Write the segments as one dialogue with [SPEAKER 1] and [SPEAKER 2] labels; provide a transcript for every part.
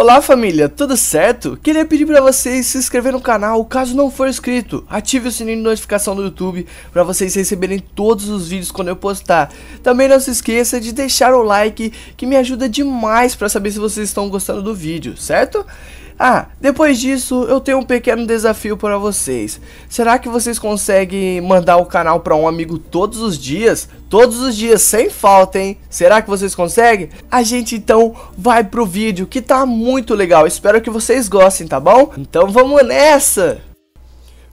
[SPEAKER 1] Olá família, tudo certo? Queria pedir para vocês se inscrever no canal, caso não for inscrito, ative o sininho de notificação do YouTube para vocês receberem todos os vídeos quando eu postar. Também não se esqueça de deixar o like, que me ajuda demais para saber se vocês estão gostando do vídeo, certo? Ah, depois disso eu tenho um pequeno desafio para vocês. Será que vocês conseguem mandar o canal para um amigo todos os dias? Todos os dias, sem falta, hein? Será que vocês conseguem? A gente então vai pro vídeo que tá muito legal. Espero que vocês gostem, tá bom? Então vamos nessa!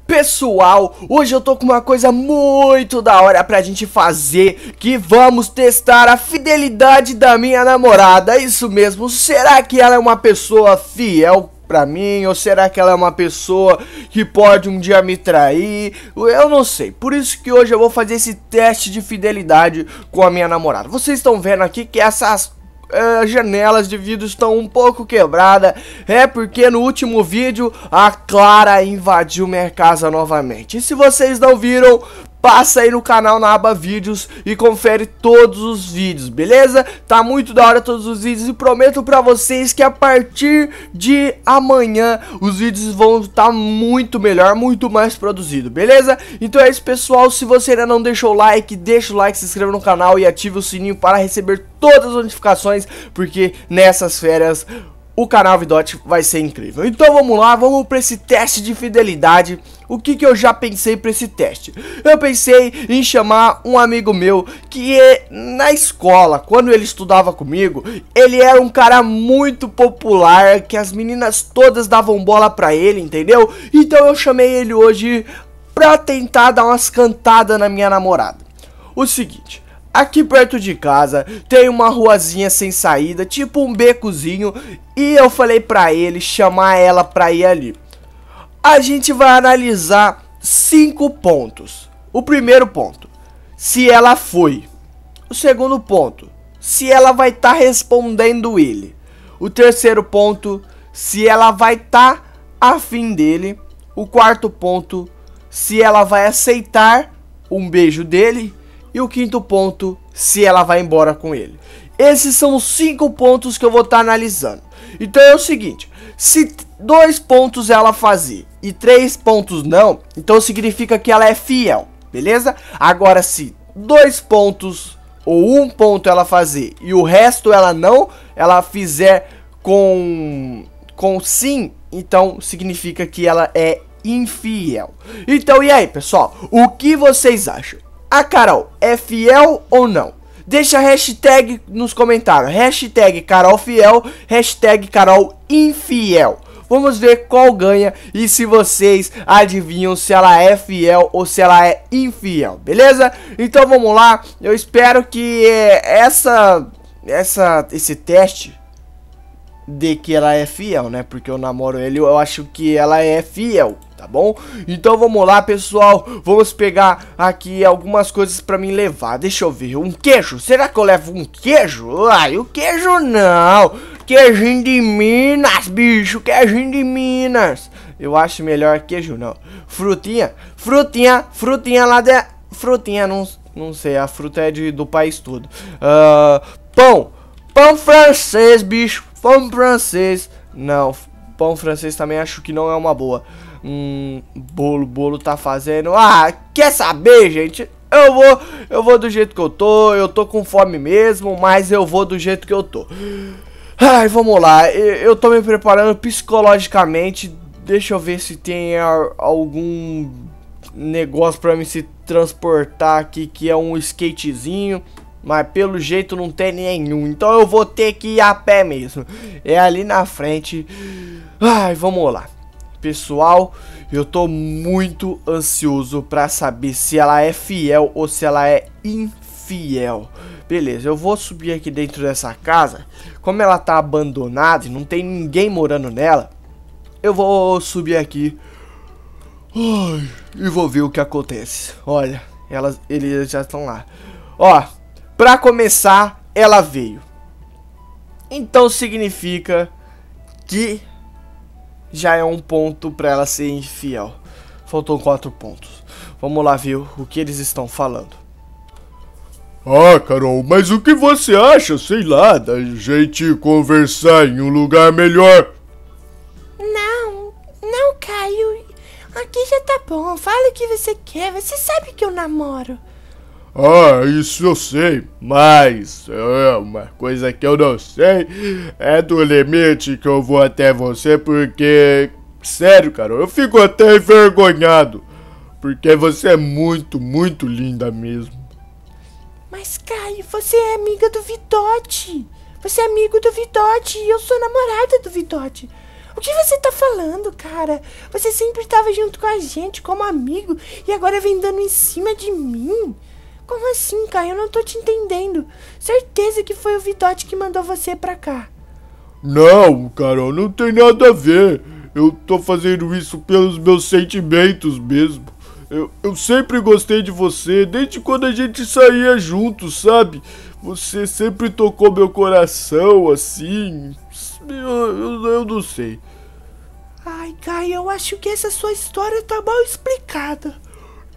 [SPEAKER 1] Pessoal, hoje eu tô com uma coisa muito da hora pra gente fazer Que vamos testar a fidelidade da minha namorada Isso mesmo, será que ela é uma pessoa fiel pra mim? Ou será que ela é uma pessoa que pode um dia me trair? Eu não sei. Por isso que hoje eu vou fazer esse teste de fidelidade com a minha namorada. Vocês estão vendo aqui que essas uh, janelas de vidro estão um pouco quebradas. É porque no último vídeo a Clara invadiu minha casa novamente. E se vocês não viram, passa aí no canal na aba vídeos e confere todos os vídeos, beleza? Tá muito da hora todos os vídeos e prometo pra vocês que a partir de amanhã os vídeos vão estar tá muito melhor, muito mais produzido, beleza? Então é isso pessoal, se você ainda não deixou o like, deixa o like, se inscreva no canal e ative o sininho para receber todas as notificações, porque nessas férias o canal Vidot vai ser incrível. Então vamos lá, vamos para esse teste de fidelidade. O que, que eu já pensei para esse teste? Eu pensei em chamar um amigo meu que é na escola, quando ele estudava comigo, ele era um cara muito popular, que as meninas todas davam bola para ele, entendeu? Então eu chamei ele hoje pra tentar dar umas cantadas na minha namorada. O seguinte, Aqui perto de casa tem uma ruazinha sem saída, tipo um becozinho, e eu falei pra ele chamar ela pra ir ali. A gente vai analisar cinco pontos. O primeiro ponto, se ela foi. O segundo ponto, se ela vai estar tá respondendo ele. O terceiro ponto, se ela vai estar tá afim dele. O quarto ponto, se ela vai aceitar um beijo dele. E o quinto ponto, se ela vai embora com ele. Esses são os cinco pontos que eu vou estar tá analisando. Então é o seguinte, se dois pontos ela fazer e três pontos não, então significa que ela é fiel, beleza? Agora se dois pontos ou um ponto ela fazer e o resto ela não, ela fizer com com sim, então significa que ela é infiel. Então e aí, pessoal? O que vocês acham? A Carol é fiel ou não? Deixa a hashtag nos comentários. Hashtag Carol Fiel, hashtag Carol Infiel. Vamos ver qual ganha e se vocês adivinham se ela é fiel ou se ela é infiel, beleza? Então vamos lá. Eu espero que é, essa, essa, esse teste de que ela é fiel, né? Porque eu namoro ele, eu acho que ela é fiel tá bom? Então vamos lá, pessoal, vamos pegar aqui algumas coisas pra mim levar, deixa eu ver, um queijo, será que eu levo um queijo? Ai, o queijo não, queijinho de Minas, bicho, queijinho de Minas, eu acho melhor queijo não, frutinha, frutinha, frutinha lá de, frutinha, não, não sei, a fruta é de, do país todo, uh, pão, pão francês, bicho, pão francês, não, pão francês também acho que não é uma boa. Hum, bolo, bolo tá fazendo. Ah, quer saber, gente? Eu vou, eu vou do jeito que eu tô. Eu tô com fome mesmo, mas eu vou do jeito que eu tô. Ai, vamos lá. Eu, tô me preparando psicologicamente. Deixa eu ver se tem algum negócio para me se transportar aqui que é um skatezinho. Mas pelo jeito não tem nenhum. Então eu vou ter que ir a pé mesmo. É ali na frente. Ai, vamos lá. Pessoal, eu tô muito ansioso para saber se ela é fiel ou se ela é infiel. Beleza, eu vou subir aqui dentro dessa casa. Como ela tá abandonada e não tem ninguém morando nela, eu vou subir aqui. Ai, e vou ver o que acontece. Olha, elas, eles já estão lá. Ó, Pra começar, ela veio. Então significa que já é um ponto para ela ser infiel. Faltam quatro pontos. Vamos lá ver o que eles estão falando.
[SPEAKER 2] Ah, Carol, mas o que você acha, sei lá, da gente conversar em um lugar melhor?
[SPEAKER 3] Não, não, Caio. Aqui já tá bom. Fala o que você quer. Você sabe que eu namoro.
[SPEAKER 2] Ah, isso eu sei, mas é uma coisa que eu não sei é do limite que eu vou até você porque, sério, cara, eu fico até envergonhado porque você é muito, muito linda mesmo.
[SPEAKER 3] Mas Caio, você é amiga do Vidote. Você é amigo do Vidote e eu sou namorada do Vidote. O que você tá falando, cara? Você sempre estava junto com a gente como amigo e agora vem dando em cima de mim? Como assim, Caio? Eu não tô te entendendo. Certeza que foi o Vidote que mandou você pra cá.
[SPEAKER 2] Não, Carol, não tem nada a ver. Eu tô fazendo isso pelos meus sentimentos mesmo. Eu, eu sempre gostei de você, desde quando a gente saía juntos, sabe? Você sempre tocou meu coração, assim. Eu, eu, eu não sei.
[SPEAKER 3] Ai, Caio, eu acho que essa sua história tá mal explicada.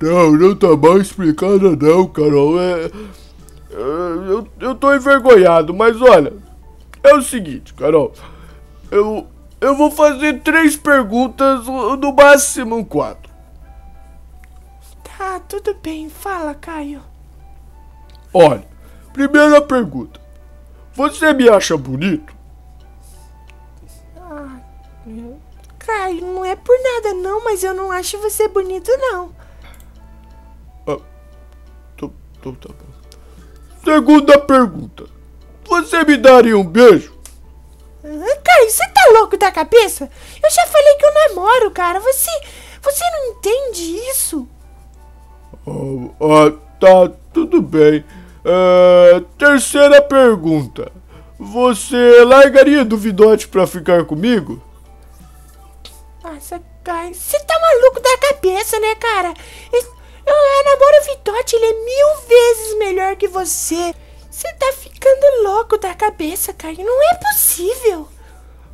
[SPEAKER 2] Não, não tá mal explicada não, Carol. É, é, eu, eu tô envergonhado, mas olha, é o seguinte, Carol. Eu, eu vou fazer três perguntas, no máximo quatro.
[SPEAKER 3] Tá, tudo bem. Fala, Caio.
[SPEAKER 2] Olha, primeira pergunta. Você me acha bonito?
[SPEAKER 3] Ah, Caio, não é por nada não, mas eu não acho você bonito não.
[SPEAKER 2] Então tá bom. Segunda pergunta. Você me daria um beijo?
[SPEAKER 3] Ah, Caio, você tá louco da cabeça? Eu já falei que eu namoro, cara. Você. Você não entende isso?
[SPEAKER 2] Oh, ah, tá, tudo bem. Uh, terceira pergunta. Você largaria do Vidote pra ficar comigo?
[SPEAKER 3] Nossa, Caio, você tá maluco da cabeça, né, cara? Eu, eu namoro o Vitote, ele é mil vezes melhor que você. Você tá ficando louco da cabeça, cara. Não é possível.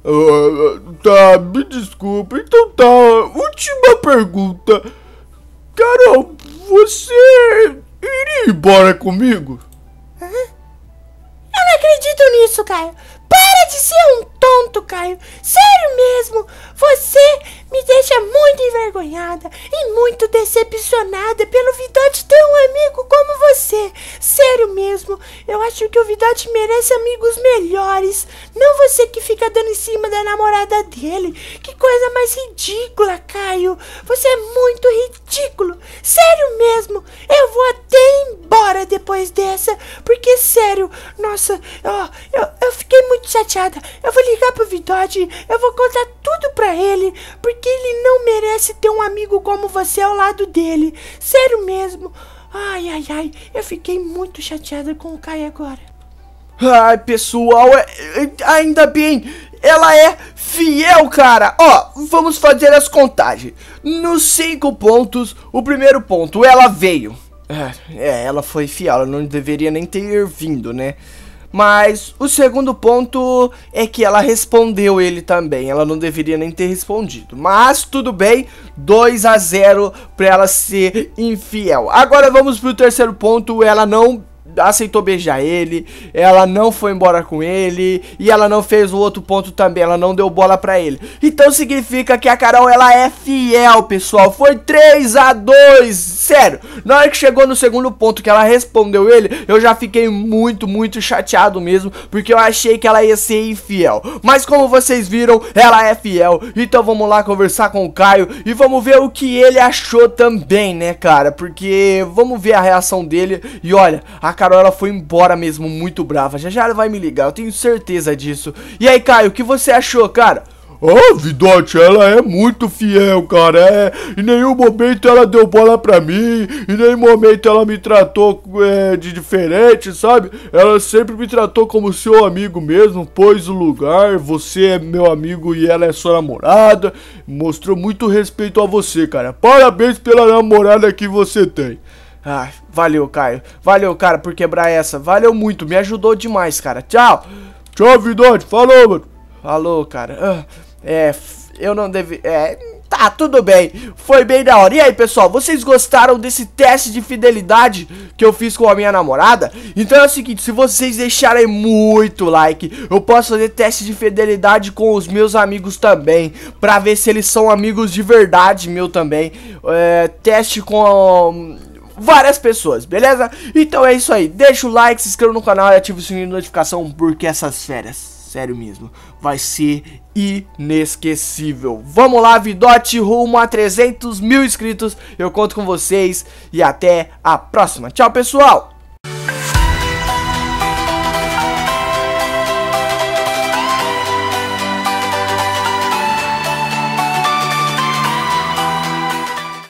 [SPEAKER 2] Uh, tá, me desculpa. Então tá, última pergunta. Carol, você iria embora comigo?
[SPEAKER 3] Hã? Eu não acredito nisso, Caio. De ser um tonto, Caio. Sério mesmo. Você me deixa muito envergonhada e muito decepcionada pelo Vidote ter um amigo como você. Sério mesmo. Eu acho que o Vidote merece amigos melhores. Não você que fica dando em cima da namorada dele. Que coisa mais ridícula, Caio. Você é muito ridículo. Sério mesmo. Eu vou até embora depois dessa. Porque, sério, nossa, ó, eu fiquei muito chateada. Eu vou ligar pro Vidote. Eu vou contar tudo pra ele. Porque ele não merece ter um amigo como você ao lado dele. Sério mesmo. Ai, ai, ai. Eu fiquei muito chateada com o Kai agora.
[SPEAKER 1] Ai, pessoal, é, é, ainda bem, ela é fiel, cara. Ó, vamos fazer as contagens. Nos cinco pontos, o primeiro ponto, ela veio. É, é ela foi fiel, ela não deveria nem ter vindo, né? Mas o segundo ponto é que ela respondeu ele também. Ela não deveria nem ter respondido. Mas tudo bem, 2 a 0 para ela ser infiel. Agora vamos pro terceiro ponto. Ela não aceitou beijar ele, ela não foi embora com ele e ela não fez o outro ponto também, ela não deu bola pra ele. Então significa que a Carol ela é fiel, pessoal. Foi 3 a 2. Sério. Na hora que chegou no segundo ponto que ela respondeu ele, eu já fiquei muito, muito chateado mesmo, porque eu achei que ela ia ser infiel. Mas como vocês viram, ela é fiel. Então vamos lá conversar com o Caio e vamos ver o que ele achou também, né, cara? Porque vamos ver a reação dele e olha, a Carol ela foi embora mesmo muito brava. Já já ela vai me ligar, eu tenho certeza disso. E aí, Caio, o que você achou, cara?
[SPEAKER 2] Oh, Vidote, ela é muito fiel, cara. É, em nenhum momento ela deu bola pra mim, em nenhum momento ela me tratou é, de diferente, sabe? Ela sempre me tratou como seu amigo mesmo, pôs o lugar. Você é meu amigo e ela é sua namorada. Mostrou muito respeito a você, cara. Parabéns pela namorada que você tem.
[SPEAKER 1] Ah, valeu, Caio. Valeu, cara, por quebrar essa. Valeu muito, me ajudou demais, cara. Tchau.
[SPEAKER 2] Tchau, Vidote. Falou, mano.
[SPEAKER 1] Falou, cara. Ah, é, eu não deve... É, Tá, tudo bem. Foi bem da hora. E aí, pessoal, vocês gostaram desse teste de fidelidade que eu fiz com a minha namorada? Então é o seguinte, se vocês deixarem muito like, eu posso fazer teste de fidelidade com os meus amigos também, pra ver se eles são amigos de verdade meu também. É, teste com várias pessoas, beleza? Então é isso aí, deixa o like, se inscreva no canal e ative o sininho de notificação, porque essas férias, sério mesmo, vai ser inesquecível. Vamos lá, Vidote, rumo a 300 mil inscritos, eu conto com vocês e até a próxima. Tchau, pessoal!